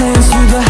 dance through the